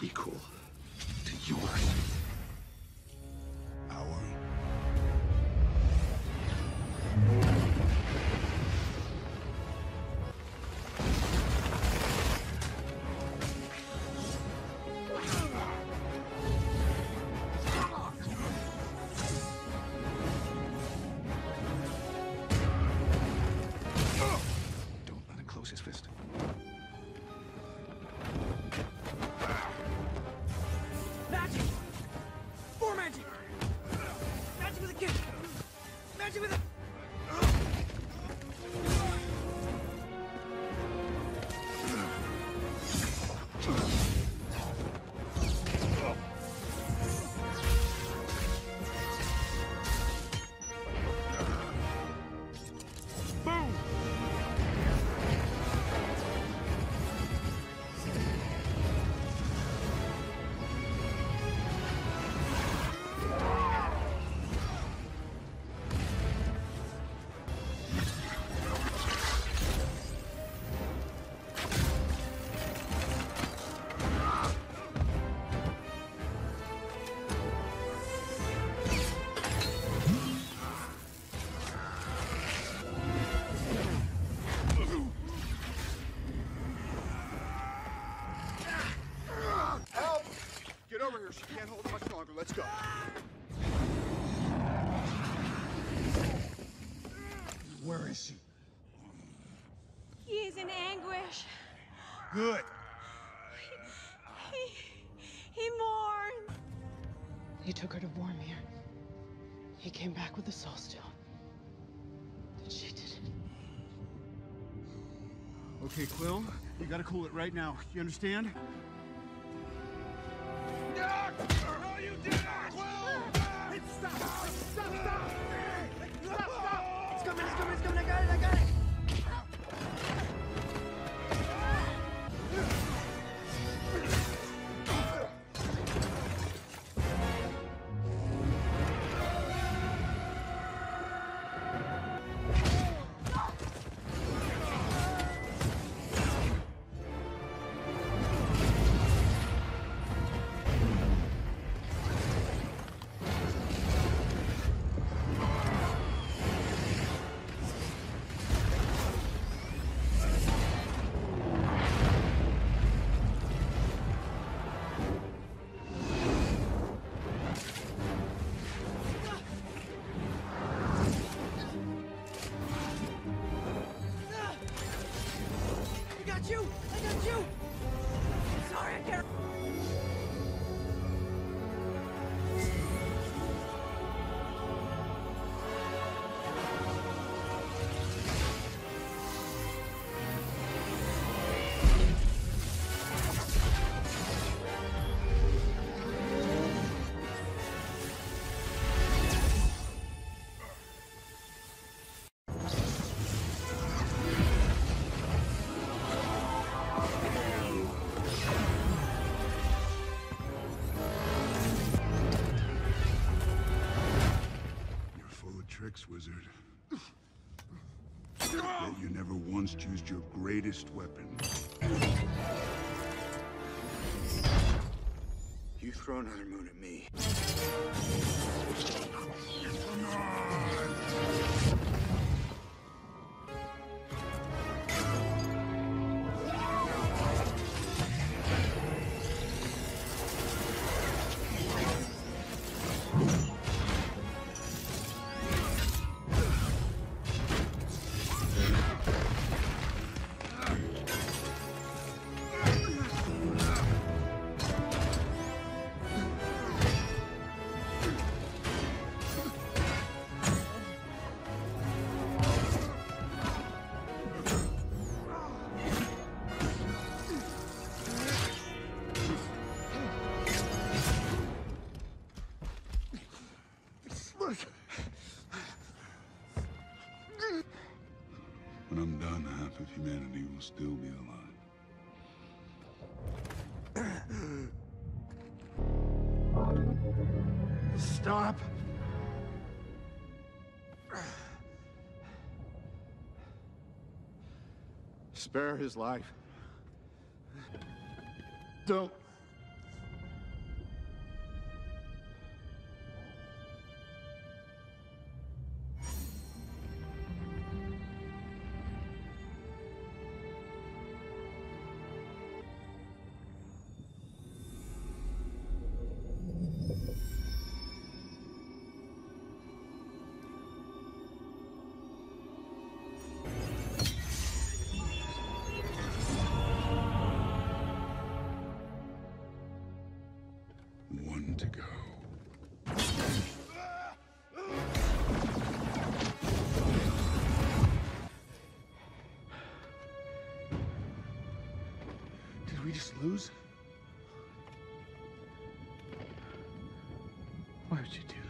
equal magic! Magic with a kick! Magic with a... here. She can't hold it much longer. Let's go. Where is she? He is in anguish. Good. He, he mourns. He took her to Vormir. He came back with the soul stone. But she did it. Okay, Quill, you gotta cool it right now. You understand? You! I got you! Wizard. Yet you never once used your greatest weapon. You throw another moon at me. When I'm done, half of humanity will still be alive. Stop! Spare his life. Don't we just lose? Why would you do